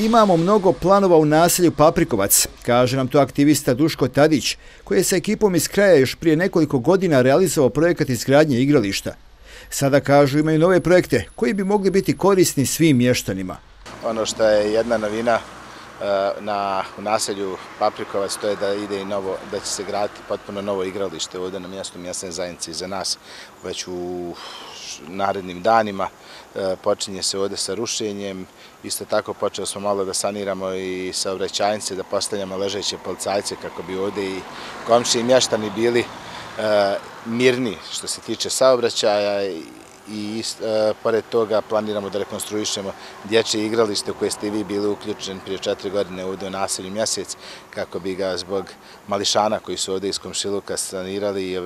Imamo mnogo planova u naselju Paprikovac, kaže nam to aktivista Duško Tadić, koji je sa ekipom iz kraja još prije nekoliko godina realizovao projekat izgradnje igrališta. Sada kažu imaju nove projekte koji bi mogli biti korisni svim mještanima. Ono što je jedna novina e, na, u naselju Paprikovac, to je da ide i novo, da će se graditi potpuno novo igralište ovdje na mjestu mjesne zajednice za nas već u narednim danima. E, počinje se ovde sa rušenjem, isto tako počeo smo malo da saniramo i saobraćajnice, da postavljamo ležeće policajce kako bi ovde i komši i mještani bili e, mirni što se tiče saobraćaja i e, pored toga planiramo da rekonstruišemo dječje igralište u koje ste vi bili uključeni prije četiri godine ovdje u naselju mjesec kako bi ga zbog mališana koji su ovdje iz komšiluka sanirali e,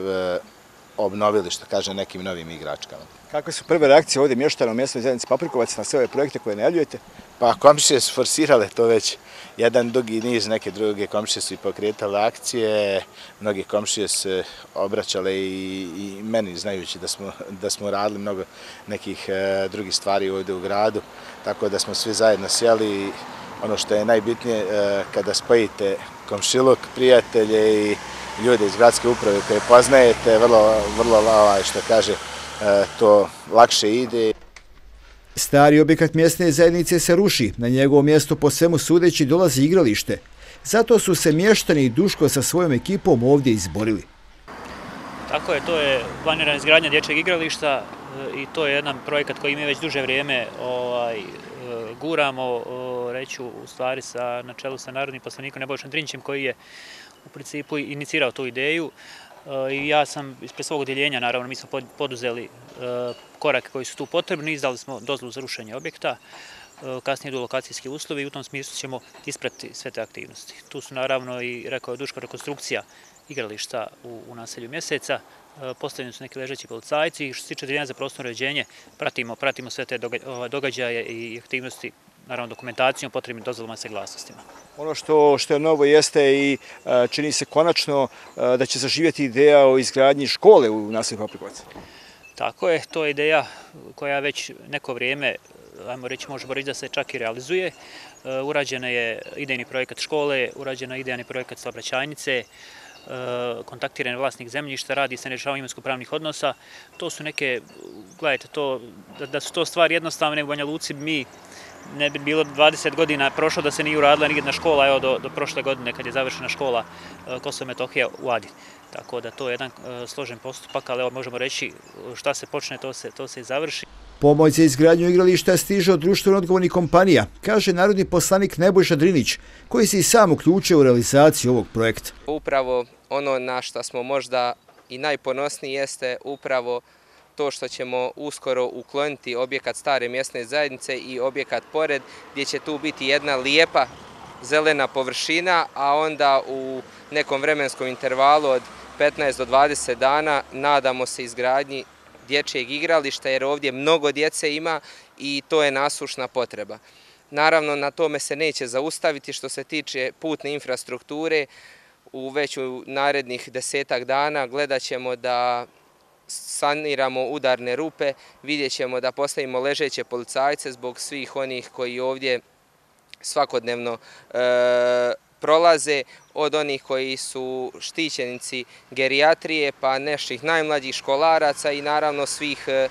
obnovili, što kaže, nekim novim igračkama. Kakve su prve reakcije ovdje mještana u mjestnoj zajednici Paprikovac na sve ove projekte koje najavljujete? Pa komšije su forsirale to već jedan dugi niz, neke druge komšije su i pokretale akcije, mnogi komšije se obraćale i, i meni znajući da smo, da smo radili mnogo nekih e, drugih stvari ovdje u gradu, tako da smo svi zajedno sjeli ono što je najbitnije e, kada spojite komšiluk, prijatelje i ljude iz gradske uprave koje poznajete, vrlo, vrlo ovaj, što kaže, e, to lakše ide. Stari objekat mjesne zajednice se ruši. Na njegovo mjesto po svemu sudeći dolazi igralište. Zato su se mještani i Duško sa svojom ekipom ovdje izborili. Tako je, to je planirana izgradnja dječjeg igrališta e, i to je jedan projekat koji mi već duže vrijeme ovaj, e, guramo, reću u stvari sa, na čelu sa narodnim poslanikom Nebojšom Drinćem koji je u principu inicirao tu ideju. E, I ja sam ispred svog odjeljenja, naravno, mi smo poduzeli e, korake koji su tu potrebni, izdali smo dozvolu za rušenje objekta, e, kasnije idu lokacijski uslovi i u tom smislu ćemo isprati sve te aktivnosti. Tu su naravno i, rekao je, duška rekonstrukcija igrališta u, u naselju mjeseca, postavljeni su neki ležeći policajci. I što se tiče odjeljenja za prostorno ređenje, pratimo, pratimo sve te događaje i aktivnosti naravno dokumentacijom, potrebnim dozvolama i saglasnostima. Ono što, što je novo jeste i e, čini se konačno e, da će zaživjeti ideja o izgradnji škole u naselju Paprikovac. Tako je, to je ideja koja već neko vrijeme, ajmo reći, možemo reći da se čak i realizuje. E, urađena je idejni projekat škole, urađena je idejni projekat saobraćajnice, kontaktiran vlasnik zemljišta, radi se nešavanje imensko-pravnih odnosa. To su neke, gledajte, to, da, da su to stvari jednostavne u Banja Luci, mi ne bi bilo 20 godina prošlo da se nije uradila nikjedna škola, evo do, do prošle godine kad je završena škola e, Kosovo Metohija u Adi. Tako da to je jedan e, složen postupak, ali evo možemo reći šta se počne, to se, to se i završi. Pomoć za izgradnju igrališta stiže od društveno odgovornih kompanija, kaže narodni poslanik Nebojša Drinić, koji se i sam uključio u realizaciju ovog projekta. Upravo ono na što smo možda i najponosniji jeste upravo to što ćemo uskoro ukloniti objekat stare mjesne zajednice i objekat pored, gdje će tu biti jedna lijepa zelena površina, a onda u nekom vremenskom intervalu od 15 do 20 dana nadamo se izgradnji dječjeg igrališta, jer ovdje mnogo djece ima i to je nasušna potreba. Naravno, na tome se neće zaustaviti što se tiče putne infrastrukture. U već u narednih desetak dana gledat ćemo da saniramo udarne rupe, vidjet ćemo da postavimo ležeće policajce zbog svih onih koji ovdje svakodnevno e, prolaze, od onih koji su štićenici gerijatrije, pa neših najmlađih školaraca i naravno svih e,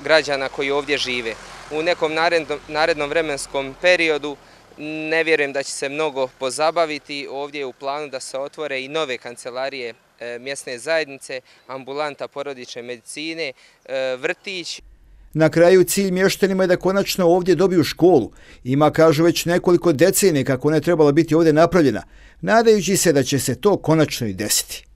građana koji ovdje žive. U nekom narednom, narednom vremenskom periodu ne vjerujem da će se mnogo pozabaviti. Ovdje je u planu da se otvore i nove kancelarije e, mjesne zajednice, ambulanta porodične medicine, e, vrtić. Na kraju cilj mještenima je da konačno ovdje dobiju školu. Ima, kažu, već nekoliko decenije kako ne trebala biti ovdje napravljena, nadajući se da će se to konačno i desiti.